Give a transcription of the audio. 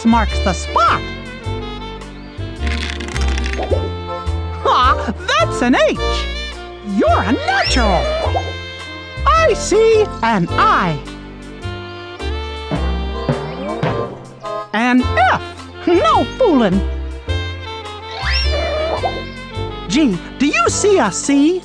X marks the spot. Ha! That's an H. You're a natural. I see an I. An F. No fooling. G, do you see a C?